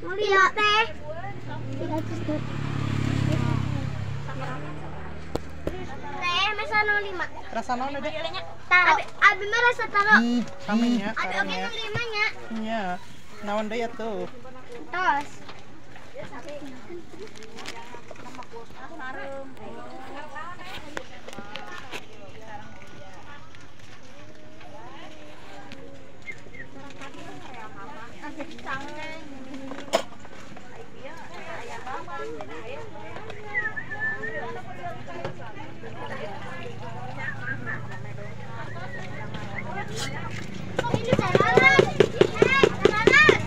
Iya teh. Teh masa 05. Rasa naon deh? Taro. Abi, mah rasa taro. Saminya, Abi oke karanya. 05 nya. Iya. Naon deh tuh? Tos. Ini salaman. Eh, salaman.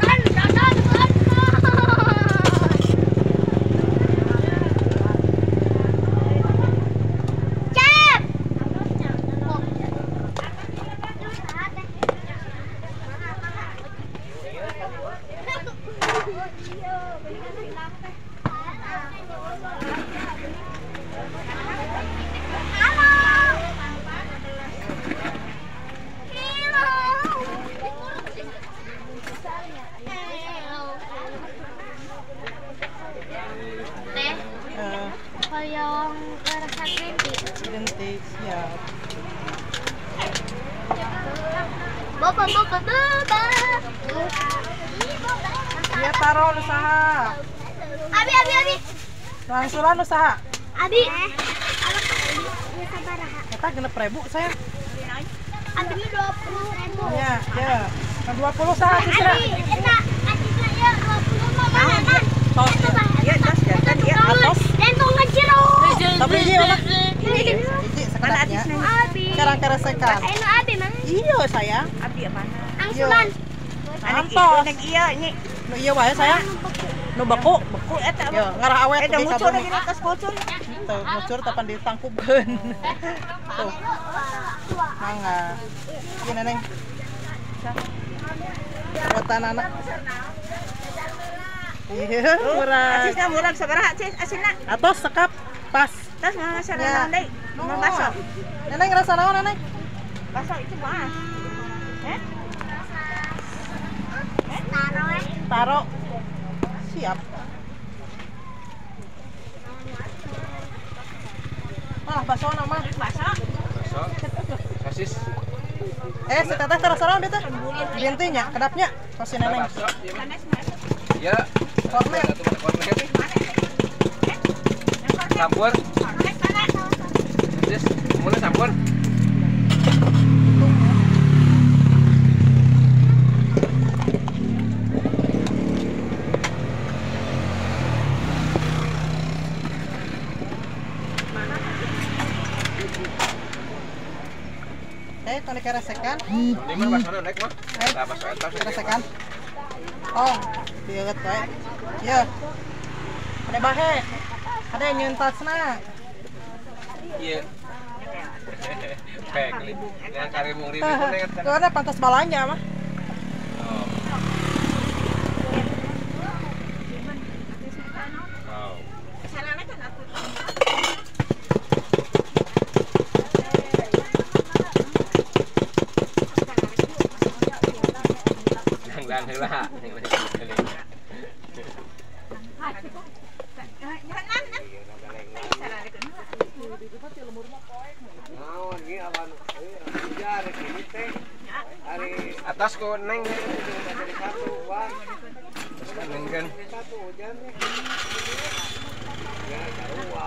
Kan, dadan, kan. Cep. Teh, Eh, hoyong rasa green tea. Identik siap. Boba, boba, boba. Iya taruh usaha. Abi, abi, abi. Langsuran usaha. Abi. Kita genep ribu saya. Ini dua puluh ribu. Iya, ya. Nah, 20 usaha sih sudah. Abi, eta adina ya dua puluh mama. Tos. Iya, ya. Tos. Tapi iya mama. Ini sekedapnya. Abi. Sekarang keresekan. Ayo abi mang. Iya sayang. Abi apa? Angsuran. Antos. Nek iya ini. Nu iya wae sayang. Nu beku. Beku eta. Yo, ngarah awet Eta di muncul kabumi. lagi atas bocor. Tuh, ngucur tapan ditangkupkeun. Tuh, mangga. Ieu neneng. Buatan anak. Iya, murah. Acisna murag sabaraha cis asina. Atos sekap pas. Tas mah sana Ya. naon deui? Mau baso. Neneng rasa naon neneng? Baso itu mah. Eh? Taro eh. Taro. Siap. Ah, bakso nama. Baso. sosis Eh, si teteh terasa naon dia teh? Bintinya, kedapnya. Pasti neneng. ya Kornet. kornet. Campur sosis mana campur Eh, mana bakso naik mah Eh. Oh, bae. Iya. Ada bahe. Ada yang nyentasna. iya Pek, li. yang karimung kan Karena pantas balanya mah. oh oh Sana kan aku. yang lain heula yang lain Jangan nan. Sana dekat. Naon ge awan euy ujar gini teh. Ari atas ko neng dari satu wan, neng kan satu hujan nih. Ya sarua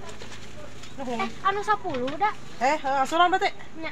Eh, anu 10 dah. Eh, asuran berarti? Ya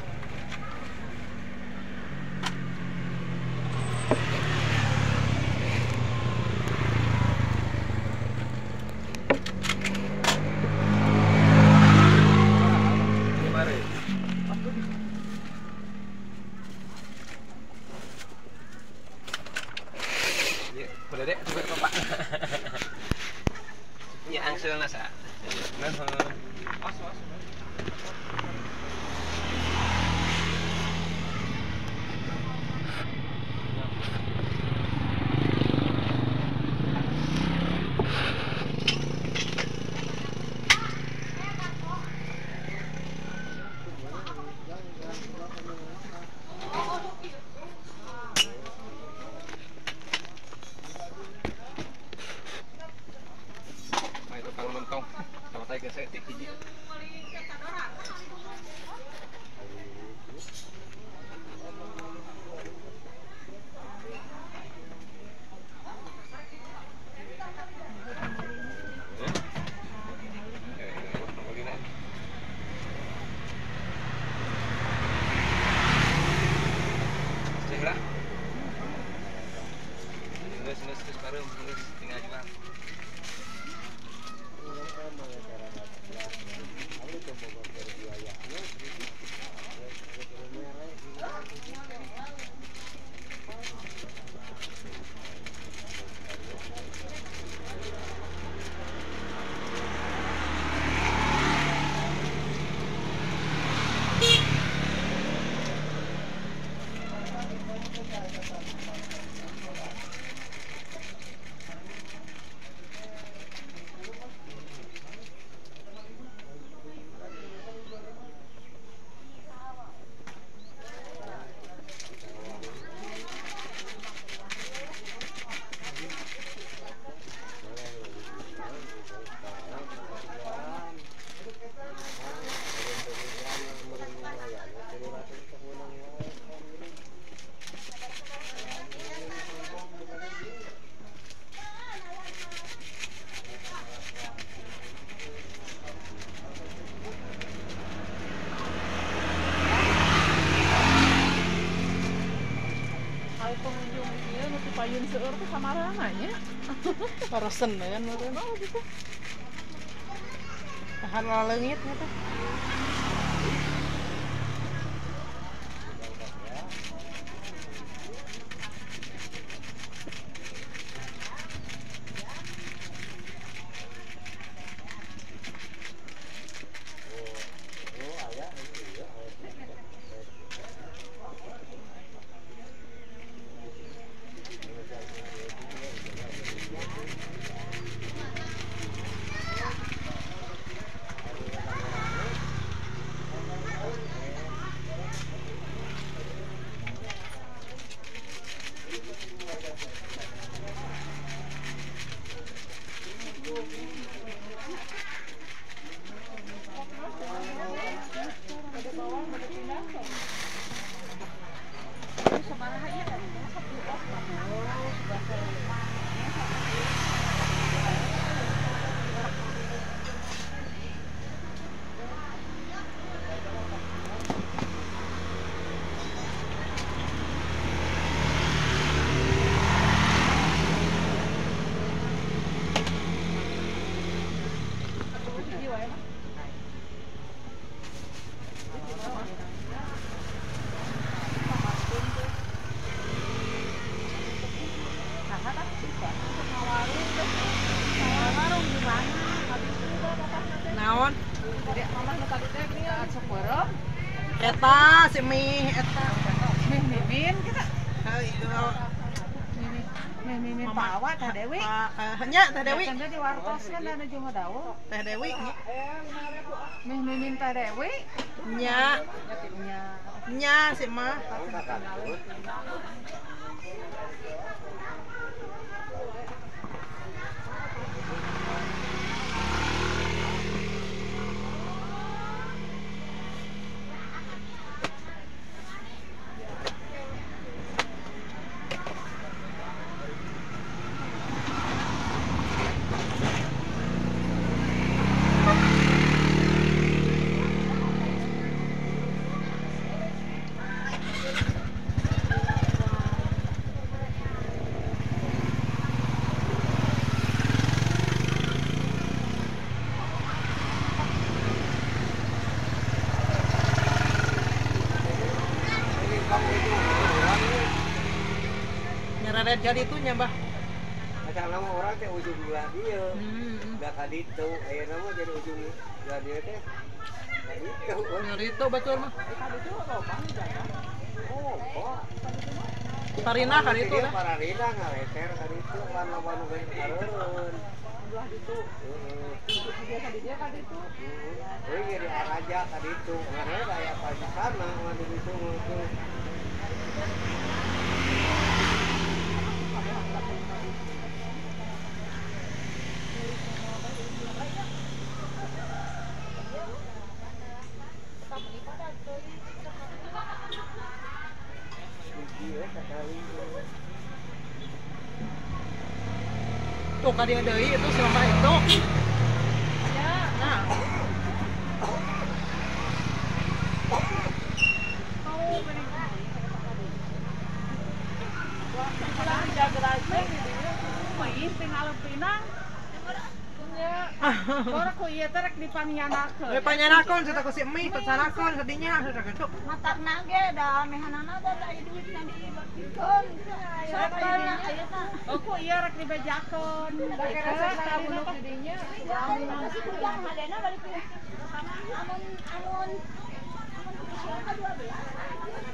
seueur teh samarana nya. Parosen kan meureun. Oh gitu. Si Mi eta. Mih mimin kita. Ayo. Mih mih mimin pawa teh Dewi. Nya Teh Dewi. Kan di wartos kan ada jeung daun. Teh Dewi. Mih mimin teh Dewi. Nya Nya. nya si mah. Jadi itu nya bah. Macam nama orang teh ujung belah dia. Hmm. Udah kali itu, ayo nama jadi ujung belah dia teh. Kali itu, itu betul mah. oh, oh. Parina kali itu Dia dah. para rina ngaleter kali itu ditu. Heeh. Kan jadi araja kali itu, waktu itu itu. Iya, sekali. Tuh kali ada itu selama itu. Ya. Nah, Pulang jaga aja gitu ya. Main tinggal pinang. Ya. Orang ku rek dipangyanakeun. we panyanakon kita ku si Mi panyanakon sedinya sudah gitu. Matak nage dah mehanana dah da duit na dibakikeun. Sabarna aya tah. Oh ku ieu rek dibejakeun. Bage rasa tadi nu didinya. Masih kujang hadena balik ke amun amun amun siapa dua belas. Ini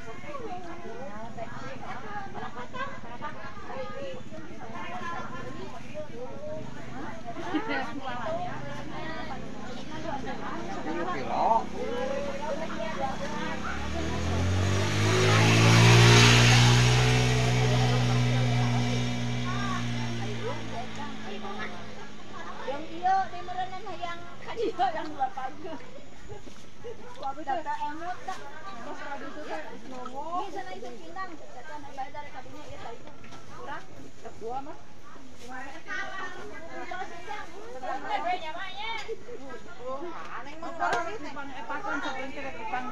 Iya di merenan yang kadieu yang dua pagi. Wabi data emot tak. Terus kadi itu teh nongol. Ini sana itu pinang. Kata nak bayar dari kadinya ieu tadi. Kurang. Dua mah. Bang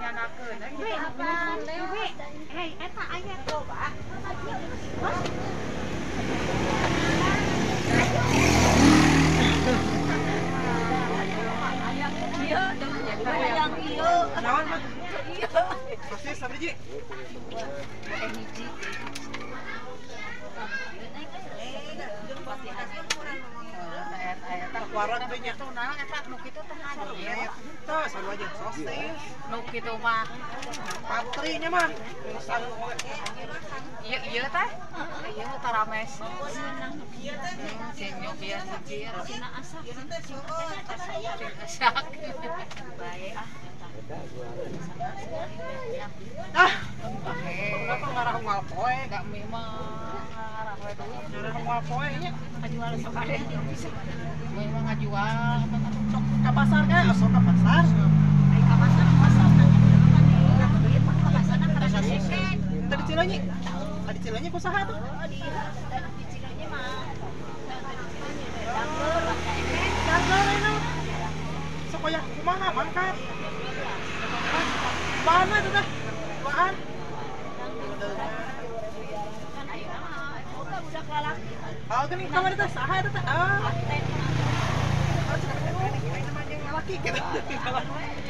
eta kan aya coba. Iya, yang iya. Naon mah? Pasti sampai ji. Teh nya. Nah, eta nu kitu teh Ya, Tuh, sarua aja sosis. Mah. Patrinya mah. Iya iya teh. Iya tarames. Senyum biar. Asak. Ah. Ah, kenapa ngarah ungal poe? Enggak memang ngarah we dulu. Ngarah ungal poe nya. Ngajual bisa. Sok ka pasar kan? Sok ka pasar. Kan ya. Kusaha tuh? Oh, di di Cileunyi mah. Dangdut, pakai Jaga ini. Sok aya kumaha mangkat. Bahan mah itu dah. Bahan. kan ayo mah. Buka budak lalaki. Oh, gini kamar itu saha itu teh. Ah. Paten Oh,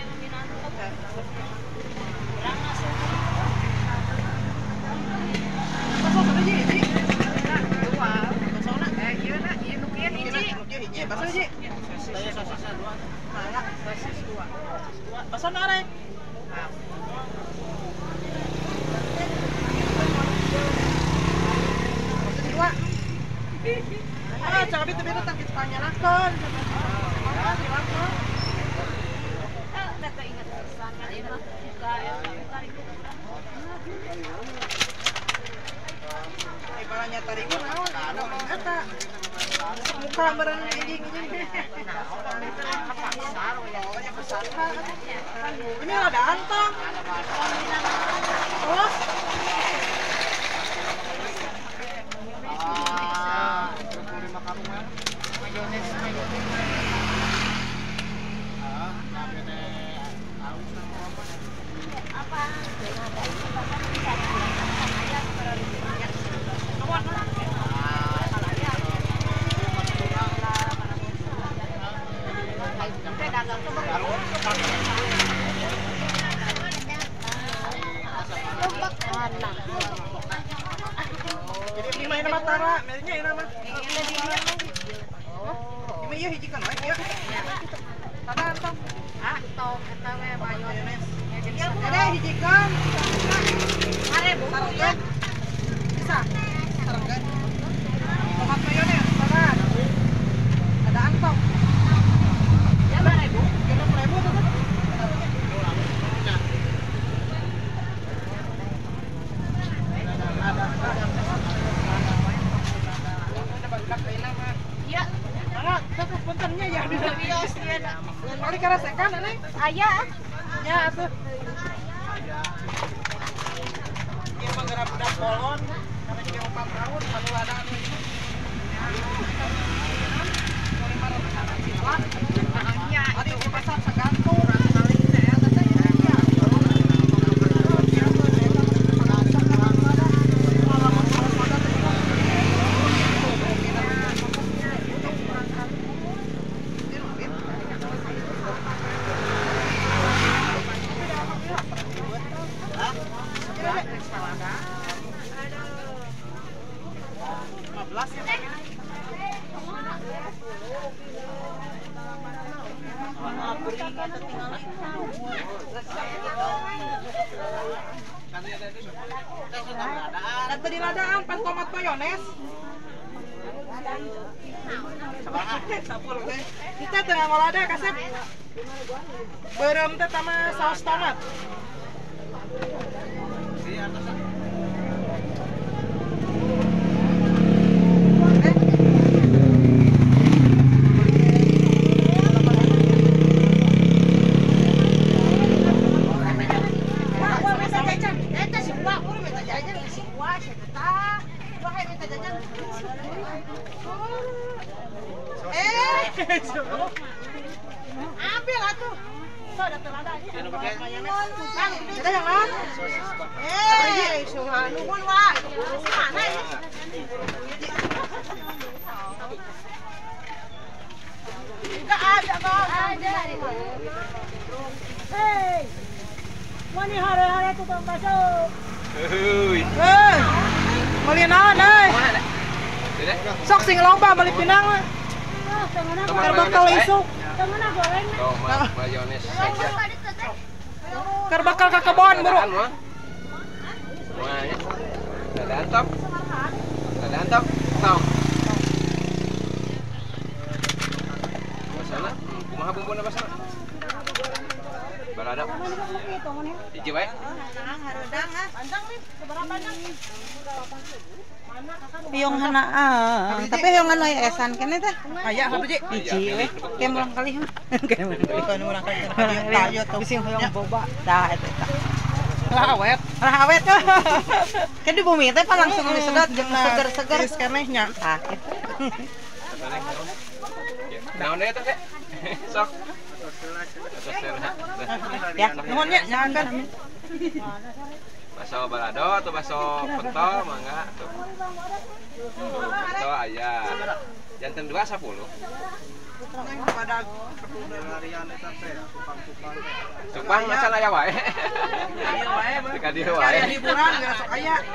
Hey, wani hore Sok sing lomba balik pinang. Karbakal isuk. Mayones. Kebon buru. Bukan apa sana? Balada. Hiji bae. Piong hana ah, ah. tapi yang anu esan kene teh. Aya satu ji. Hiji we. Kem ulang kali. Kem ulang kali. Tayo tong sing hoyong boba. Tah eta tah. Lah awet. Lah kan di bumi teh pa langsung disedot jeung nah, seger-seger. Geus keneh nya. Tah. Naon eta teh? Sok. Ya, nuhunnya nyangan. Baso balado atau baso peto mangga tuh. Peto ayah. Jantan dua sepuluh. Cukbang masalah ya wae. Hiburan.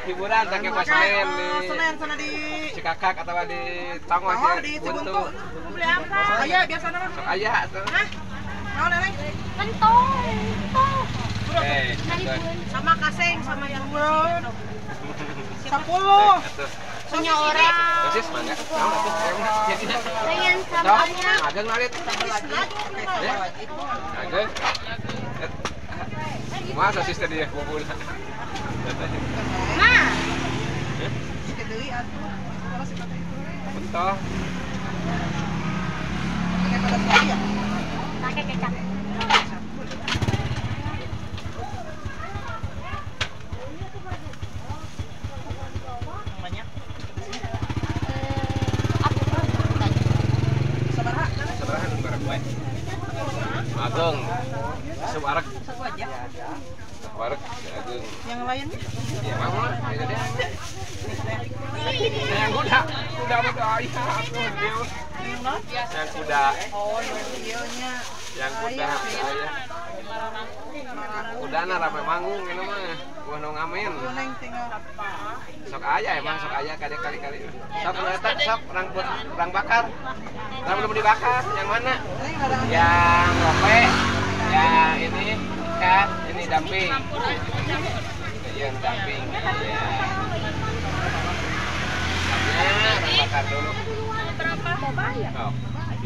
Hiburan tak eh, di. Senen sana di. Cikakak atau di Tangwa. Ya, di Cibuntu. Beli apa? Biasa. Sok. Hah? Mau. Kentong. Eh, sama kaseng sama yang burun. Sepuluh. Punya orang. Pengen Sok, sambalnya. ageng narit. Ageng. Masa ya. Nah, pada sekali ya. pakai kecap. Namanya. Eh, apa? Sabaraha. Sabaraha nu bareng wae. Ageng. Sebarek. Satu aja. Sebarek ageng. Yang lainnya? Ya, mau lah. Itu dia. Yang kuda, kuda kuda ayah aku dia. Yang non? Yang kuda, Oh, yang videonya. yang kuda ayah. Kuda na rame manggung ini mah. Gua neng tinggal. Sok ayah emang sok ayah kali kali kali. Sok ternyata sok rang rang bakar. Rang belum dibakar. Yang mana? Yang lope. Yang ini kan ini damping. Yang damping. Ya. Ya, bakar dulu. Oh.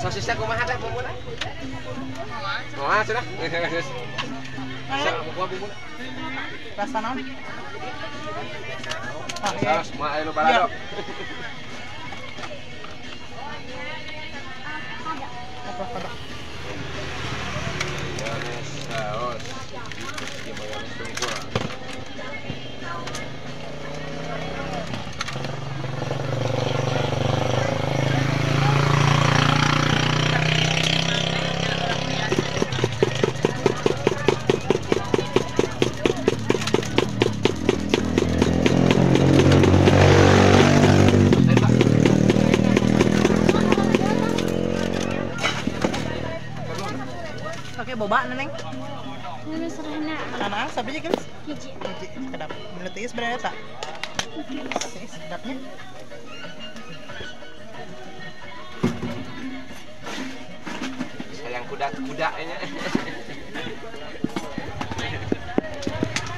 Sosisnya kumaha teh bumbunya? Kumaha cenah? Sok kumaha bumbunya? Rasa naon? Ah, iya. Saos mah balado. Apa apa? Mayones saos. Di mayones tungkul. Boba neneng. Ini serena. Anak sabi aja guys. Hiji. Sedap. Menurut Iis berapa tak? Iis sedapnya. Sayang kuda kuda nya.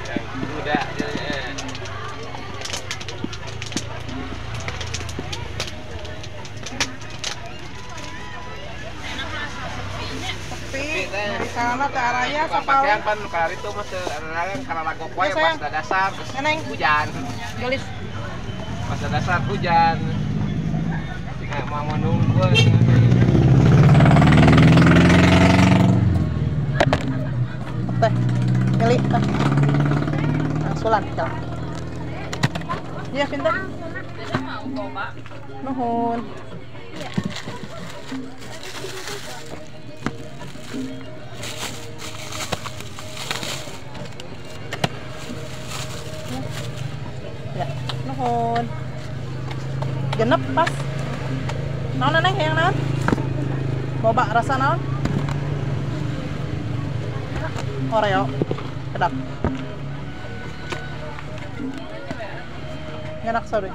Sayang kuda nya. Ke arahnya Pakaian kapal. pan kali itu mas karena lagu poe Ya, pas dasar terus Neneng. hujan. Galis. Pas dasar hujan. Kayak mau menunggu. Teh. Kali teh. Sulan kita. Iya, pintar. Nuhun. Nuhun. Genep pas. Naon neng yang naon? Boba rasa naon? Oreo. Kedap. Enak sorry.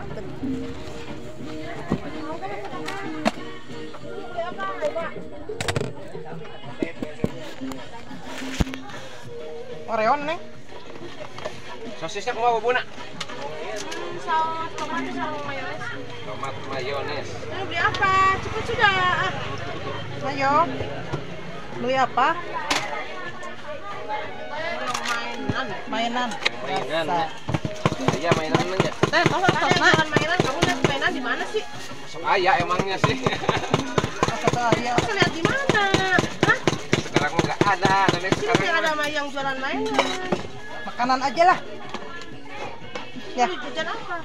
Oreo neng. Sosisnya kumaha bubuna? Saus tomat sama mayones. Tomat mayones. Mau beli apa? Cepet sudah. Ah. Ayo. Beli apa? mainan. Mainan. Mainan. Iya mainan aja. Eh, kalau jualan mainan, kamu lihat mainan di mana sih? Ayah emangnya sih. Saya. Lihat di mana? Hah? Sekarang nggak ada. Sini sekarang ada mah yang jualan mainan. Makanan aja lah. Ya. jajan apa?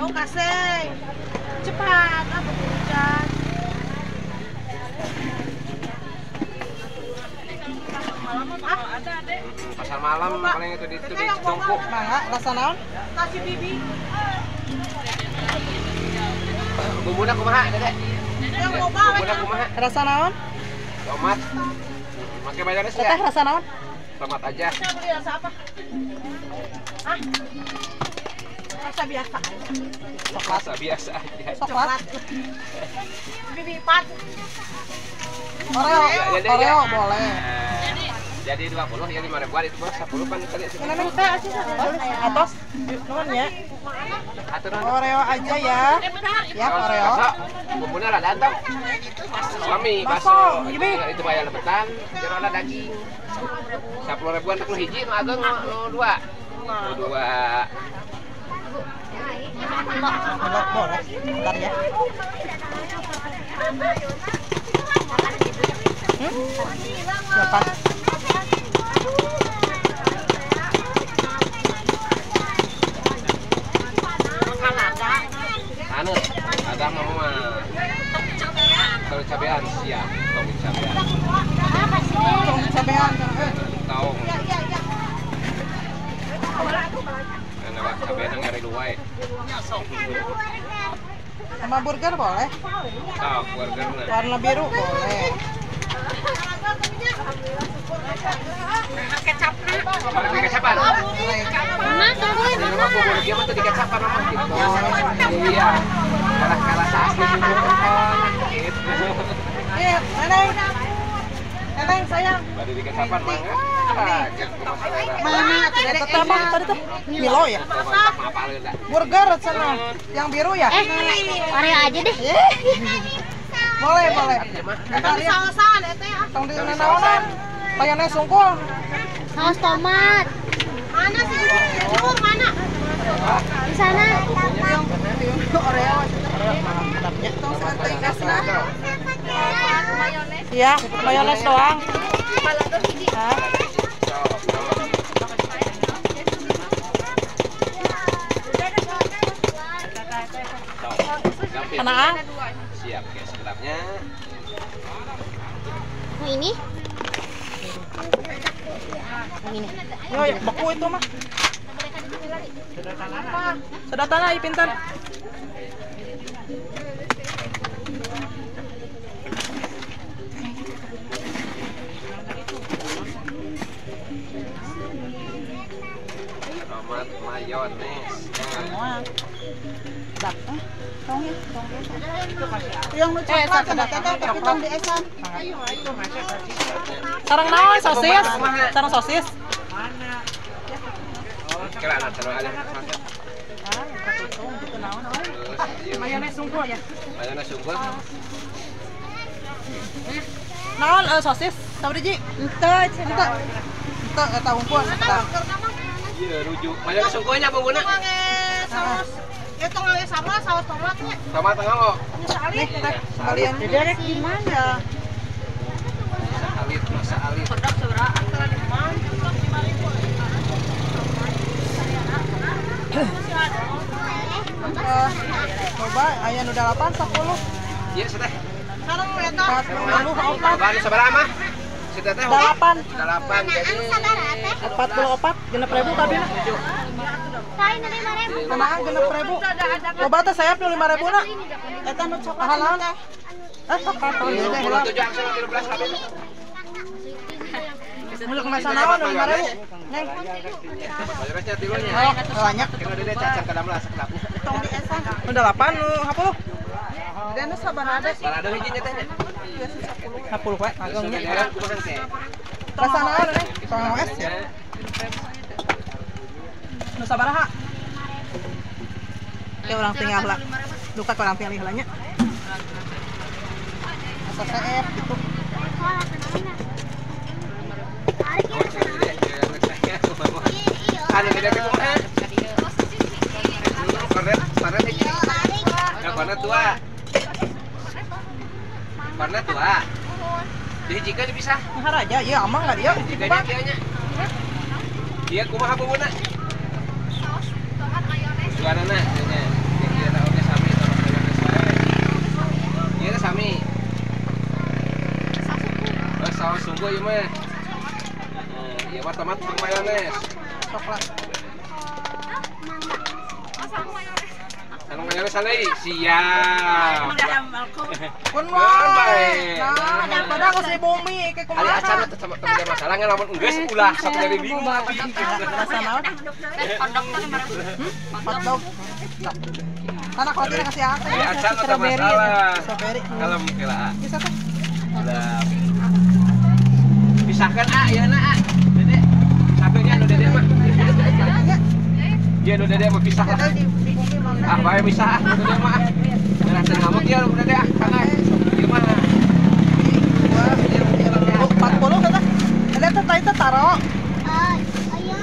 Oh, kasih. Cepat, apa jajan? Mm, Pasar malam paling itu di itu di Citungku. Mangga rasa naon? Nasi bibi. Bumbuna kumaha, Dede? Yang mau bawa Bumbuna kumaha? Rasa naon? Tomat. Pakai mayones Teteh ya? rasa naon? Tomat aja. Saya beli rasa apa? Hah? Rasa biasa. Rasa biasa aja. Coklat. Bibi pat. Oreo. Jadi Oreo boleh. Jadi 20 ya 5 ribuan itu bos 10 kan tadi nih teh aja atas. Nuhun ya. Oreo aja ya. Ya Oreo. Bumbuna lah datang. Suami Baso. Itu bayar lebetan, jero ada daging. 10 ribuan untuk hiji nu ageng dua. Dua. Boleh, boleh. Bentar ya. Hmm? Siapa? Anu, ada mama. Kalau cabean siap, kalau cabean. Tong cabean. Eh, Tahu. Karena wah ya. Sama burger boleh. Tahu burger na. Warna biru boleh. Kecapan. Bubur dia mah kecapan. Iya. Kalah kalah asli gitu. Eh. Neneng sayang. Baru di kecapan mangga. Mana? Teteh apa tadi tuh? Milo ya? Burger sana. Yang biru ya? Eh, Oreo aja deh. Boleh, boleh. Kita lihat. Saus-sausan eta ya. Tong di nanaonan. Mayonnaise sungkul. Saus tomat. Mana sih jujur mana? Di sana. Oreo. Tong santai kasih. Iya, mayonnaise doang. Hah? Kenaan? Siap guys, gelapnya. Yang ini? Yang ini. Yo, ya, beku itu mah. Sudah tanah, i mayones. Semua. Dak. Eh, tong ya, tong ya. Yang nu coklat kan teteh tapi tong di esan. Sarang naon sosis? Sarang sosis. Kira anak taruh ada. Mayonnaise sungkul ya. Mayones eh, sosis? Sabari ji? Ente, ente. Ente eta unggul. Iya, rujuk. Mayones sungguhnya bumbunya. Saus. Itu nggak sama saus tomatnya. Tomat tengah lo. Nih, teh, kembalian. Derek gimana? Alit, masa alit. Eh, coba aya nu 8 10 Iya, sudah. Sekarang eta 40 Bahan seberapa mah? Sudah teh. 8 Delapan jadi. 44 genep ribu kabina. Kain lima ribu. Tenang genep ribu. Coba teh saya 25 ribu na. Eta nu coklat. Halan. Eh, coklat. Puluh tujuh aksen tiga belas kabin. Muluk masa naon 5 ribu. Neng. Oh, banyak. Kena dia cacar ke dalam lah sekelapnya. Tong di esan. Udah 8 nu 10. Dan sabar ada sih. Parado hijinya tehnya. 10 we. Ageng nya. Sekarang kumaha teh? Rasa naon neng? Tong es ya. Nu sabaraha? Ya orang tinggal lah. Duka orang tinggal. Asa gitu. Beda ke kumaha? Kornet, kornet hiji. Nah, kornet tua. Kornet tua. Dihijikeun dipisah. Mahar aja, iya aman nggak dia? Jika dia kieunya. Dia kumaha bumbuna? Juara na, nya. Dia oke sami sama mayones wae. Iya teh sami. Oh, saus sungguh ieu mah. Heeh, ieu mah tomat mayones. Coklat. Anu mayones saleh siap. Kan wae. Nah, daripada aku si bumi kayak Ali kumaha. acan teh sama temen masalah ngan lamun geus ulah satu dari bingung abi. Rasa naon? Hotdog. Karena kalau tidak kasih aku. Ali acan teh masalah. Strawberry. Bisa tuh. Udah. Pisahkan A ya na A. Dede. Pisahkeunnya nu dede mah. Iya nu dede mah pisah lah. Di di bumi mana? Ah ah nu dede mah. Ngamuk ya ah. Kana. Ieu mah. Oh, 40 kata. Ada tuh tadi tuh taro. Iya.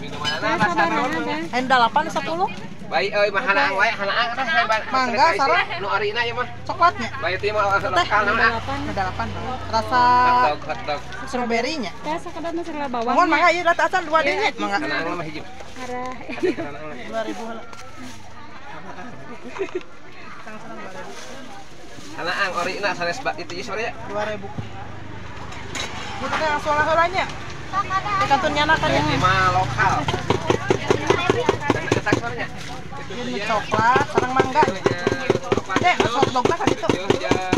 Minuman rasa naon? Ayo 8 10 Baik euy mah hanaang wae hanaang teh Mangga, sarang. Nu arina ieu mah. coklatnya. Baik teh mah lokal. Ada 8 Rasa Hotdog hotdog. strawberry-nya. Teh sakadar mah sareng bawang. Mohon mangga ieu rata acan dua dinya. Mangga. Hanaang mah hiji. Arah. Ade hanaang mah. 2000 heula. Hanaang orina sanes ba itu ieu sore ya. 2000. Itu kan langsung lah heulanya. Di kantun nyana kan ya. Ini mah lokal. Karena ketak sorenya. Itu Ini coklat, sareng mangga. Namanya coklat Dek, itu. hot dogna kan itu. Nah.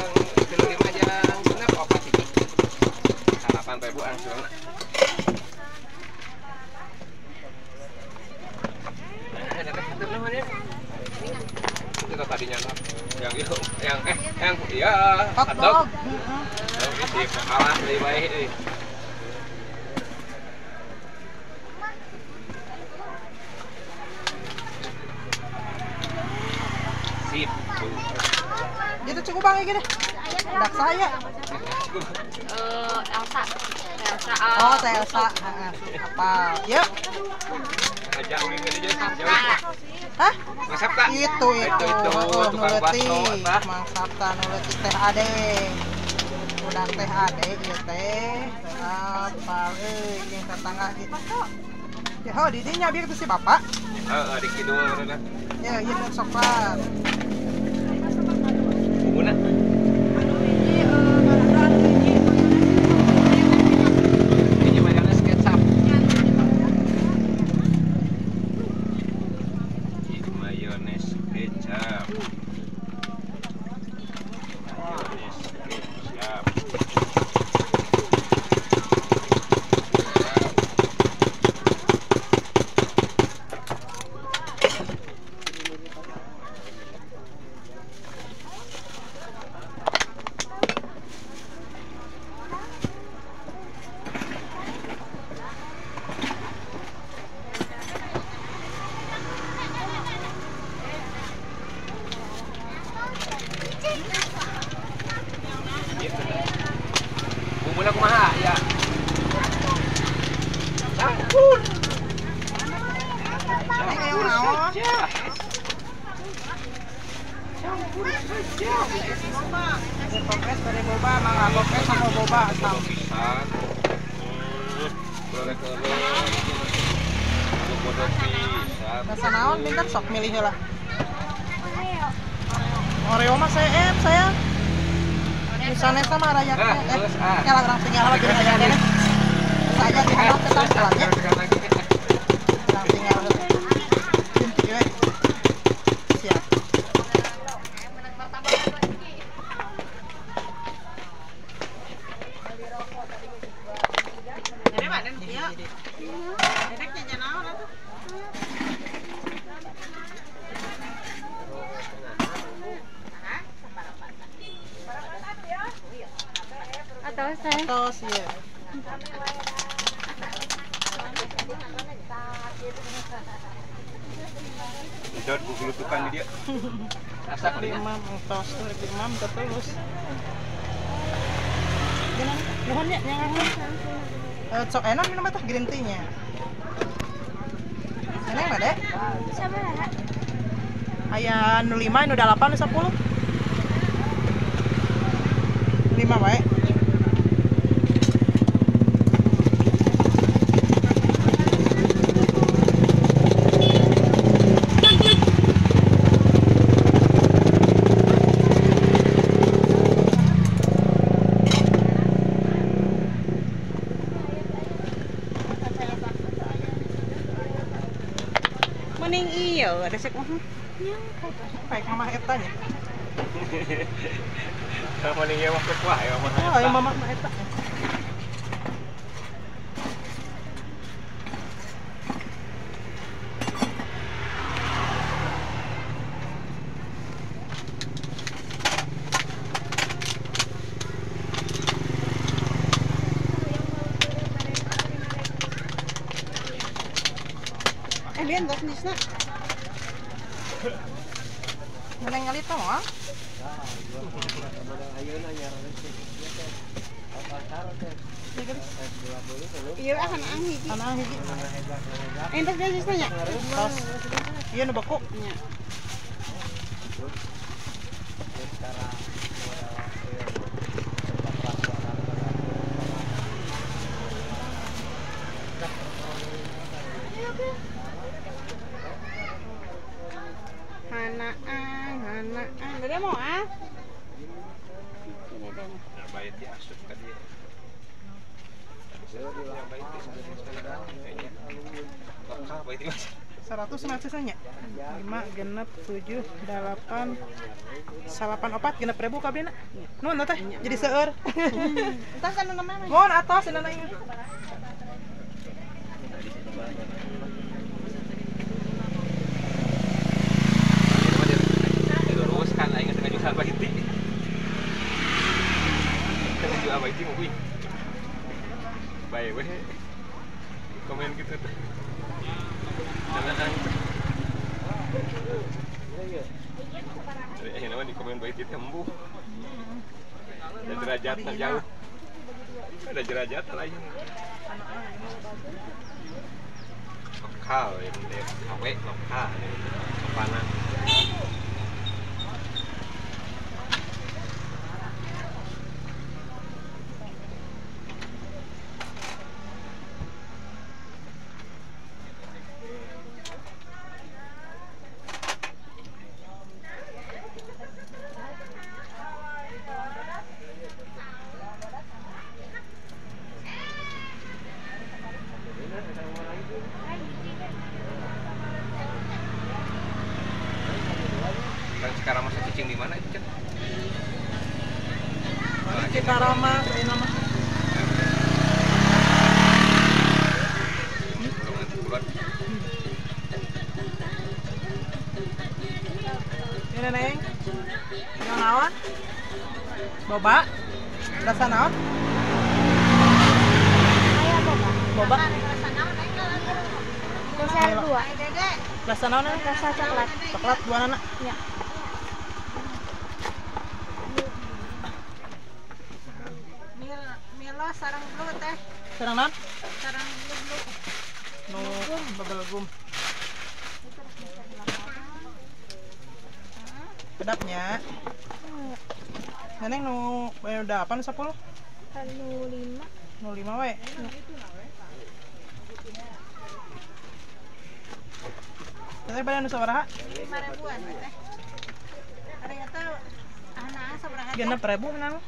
Itu tadinya yang itu yang eh yang iya Hot hotdog. dog. Heeh. Yang isi kalah lebih baik Sip. Gitu cukup bang gini. Dak saya. Elsa. Elsa. Oh, teh Elsa. Apa? Yuk. Aja. Hah? Itu itu. Itu, Oh, tukang. Mang nuleti teh ade. Udah teh ade ieu teh. Apa euy jeung tetangga kok. Ya, oh, di dinya biar itu si bapak. Heeh, di kidul bener. Ya, iya teh coklat. Bumbuna. Ini mayones kecap. Ini mayones kecap. Mayones kecap. Gitu. Bumbunya kumaha? Ya. Campur. Ini yang naon? saja. Campur saja. Kokes dari boba, mangga kokes sama boba asam. Pisan. Hmm, Boleh kalau bodoh pisan. Rasa naon pintar sok milih heula. Oreo mah saya eh. Misalnya sama raya Nah, eh ah. nyala orang tinggal lagi raya kene. Saya di harap tetap jalannya. Orang tinggal. lima ini udah delapan sepuluh? Lima baik ya. mending iya ada Baik mama eta nya. Kamu nih ya waktu kuah ya mama. Oh, yang mama eta. Eh, lian tos nisna. Neneng ngalit tau ah. Iya, akan ang hiji. Anak hiji. Entas dia nisna nya. Tos. Iya nu beku. Nya. Hana ang, hana ang. Dede mau ah? Ini deh. Nah, baik dia asup ke dia. Yang baik dia sudah diselenggarakan kayaknya. Kok baik dia masih. 100 nacesanya. 5 7 8 salapan opat genep ribu kabina. Nun teh jadi seueur. Entas kan nama Mohon atas dengan jualan baiti dengan jual mau wih baik weh komen gitu tuh. Jangan Eh, nama di komen baiti tembuh. Ada derajat jauh. Ada derajat lain. Lokal ya awe lokal. Panas Kan sekarang masa cicing di mana itu, Cek? Cikarama ini nama. Bulan Ini neng. Yang naon? Boba. Rasa naon? Boba. Rasa dua. Rasa naon? Neng? Rasa coklat. Coklat dua anak. Ya. Mil Mila sarang dulu teh. Serang naon? Sarang dulu. Nu bubble gum. Kedapnya. Neneng nu bayar delapan sepuluh. Anu lima. Nu lima we. Teteh bayar nu sabaraha? Lima ribuan teh. Ada yang tahu anak sabaraha teh? Genep ribu menang.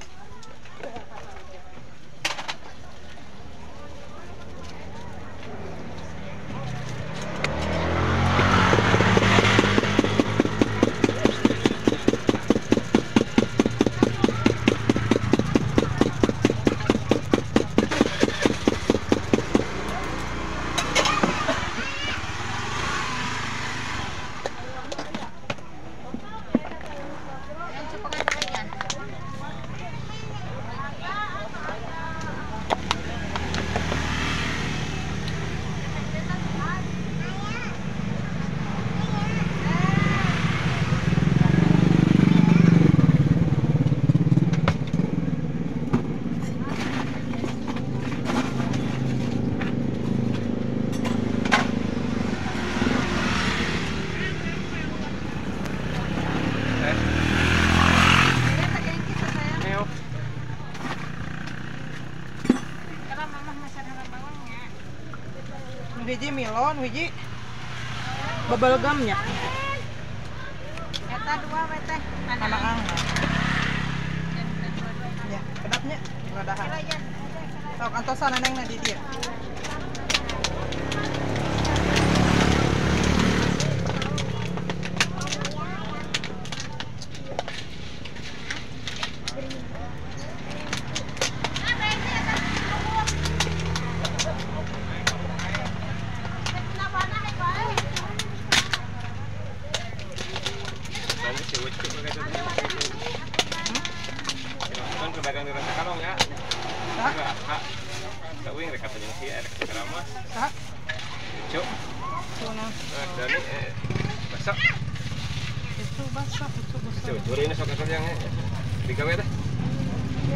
Yang cepat aja. eh Dia tak yang kita sayang. meo Karena mama masih ada bawangnya. Nu hiji bubble gumnya. Eta dua teh. Anak Anak ang. Ya, kedapnya radahan. Layan. Sok antosan neneng na di dia. coba ini sok ekor yang tiga weh dah.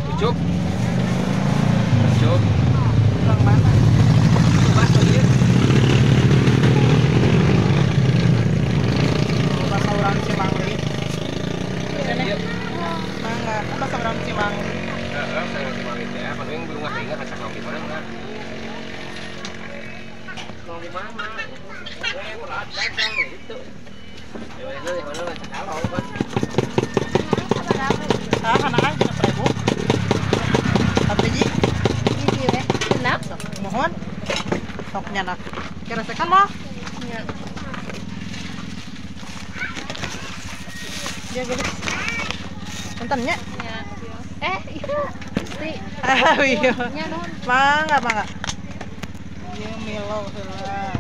Pucuk. nya nak. Keresekan mah? Iya. Iya. Eh, iya. Si. Ah, iya. Mangga, mangga. Iya, milo heula.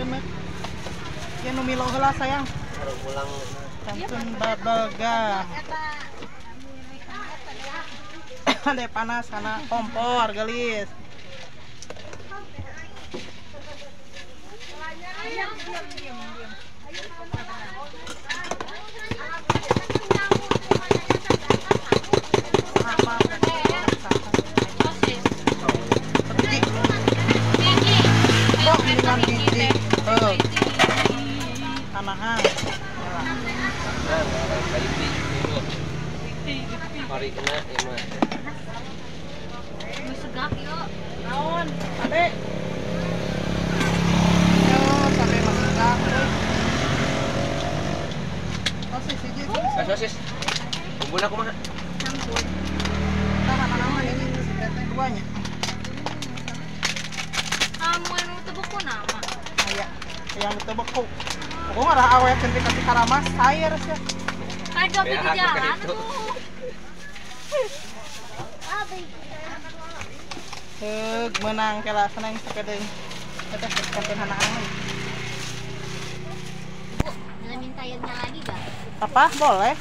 enak. Yan umilo hula sayang. Kansun babaga. Ada panas karena kompor gelis. Thank. kala sana yung sakit din. Ito, anak-anak. nakangan. Ibu, nalamin tayo na lagi gak? Apa? Boleh.